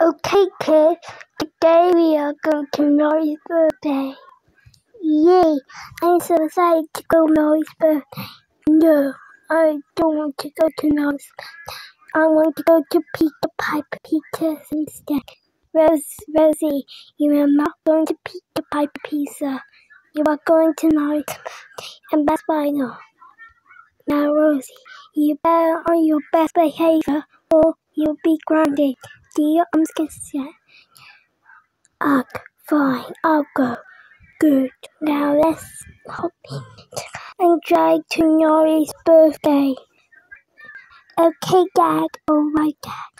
Okay, kids, today we are going to Norrie's birthday. Yay! I'm so excited to go to Norrie's birthday. No, I don't want to go to Norrie's birthday. I want to go to Peter Piper Pizza instead. Rose, Rosie, you are not going to Peter Piper Pizza. You are going to Norrie's and that's why I know. Now, Rosie, you better on your best behavior or you'll be grounded. Do you understand? Ugh, fine, I'll go. Good. Now let's hop in and drive to Norrie's birthday. Okay, Dad. All right, Dad.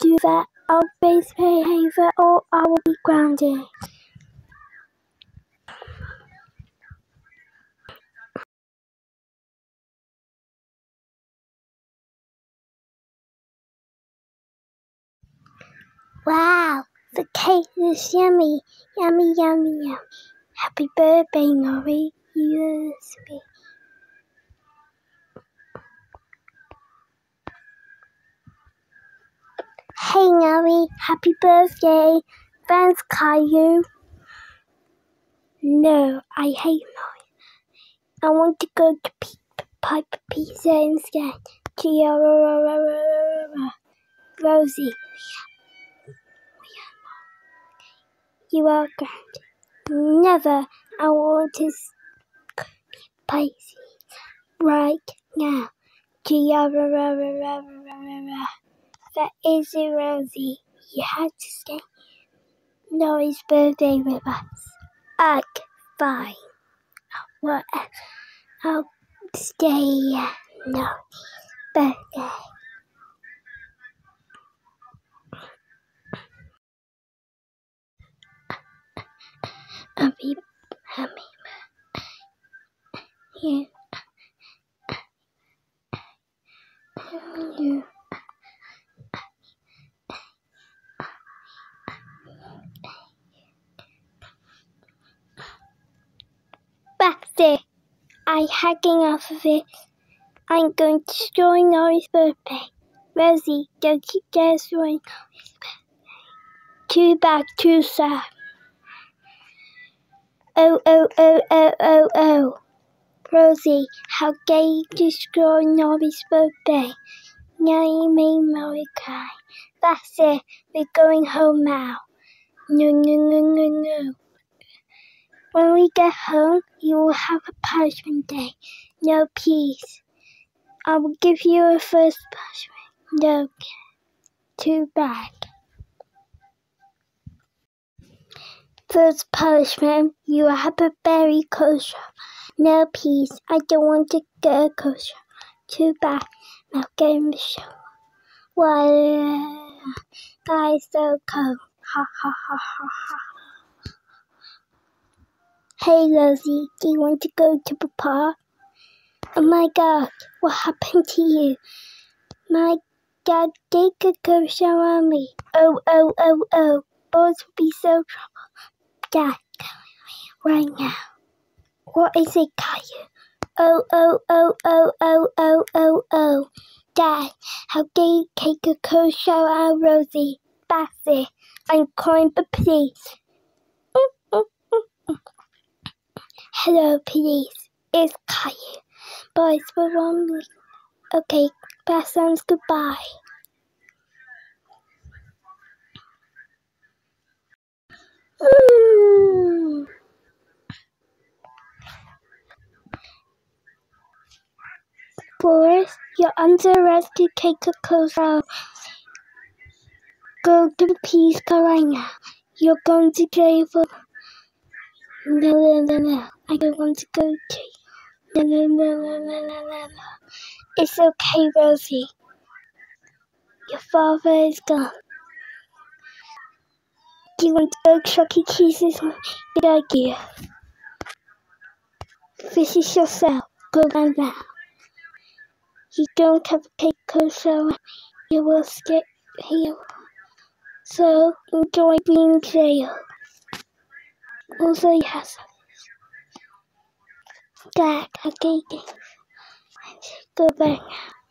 Do that. I'll base behavior or I will be grounded. Wow, the cake is yummy, yummy, yummy, yummy. Happy birthday, Norrie. Yes, me. Hey, Norrie, happy birthday. Thanks, you. No, I hate Norrie. I want to go to Peter Piper Pizza instead. Rosie. You are grand. Never. I want to spicy right now. That is Rosie. You had to stay Noah's birthday with us. Ugh, fine. Well, I'll stay Noah's birthday. Be happy. Yeah. Yeah. Back there. I hacking off of it. I'm going to join Norrie's birthday. Rosie, don't you dare join Norrie's birthday. Too bad, too sad. Oh, oh, oh, oh, oh, oh. Rosie, how gay you destroy Norrie's birthday. Now you made Mary cry. That's it. We're going home now. No, no, no, no, no. When we get home, you will have a punishment day. No peace. I will give you a first punishment. No, too bad. First punishment, you have a berry kosher. No peace. I don't want to go kosher. Too bad. Now get in the show. Well, guys, so cold. Ha ha ha ha ha. Hey, Rosie, do you want to go to Papa? Oh my God, what happened to you? My dad did a kosher on me. Oh, oh, oh, oh. Boris will be so trouble. Dad, right now. What is it, Caillou? Oh, oh, oh, oh, oh, oh, oh, oh. Dad, how dare you take a cold shower out Rosie? That's it. I'm calling the police. Hello, police. It's Caillou. Boris, we're on. Okay, that sounds goodbye. You're under arrest to take a close out. Go to the police car right. You're going to jail for. No, no, no, no. I don't want to go to. No, no, no, no, no, no, no. It's okay, Rosie. Your father is gone. Do you want to go Chuck E. Cheese's? Good idea. This is yourself. Go down now. You don't have to take a. You will get here. So enjoy being jail. Also, yes. Dad, okay, go back now.